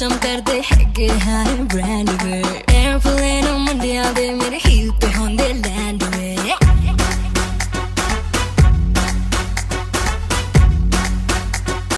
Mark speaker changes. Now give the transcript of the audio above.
Speaker 1: chum kar de hai ke hai brand new air on my dear de mere heel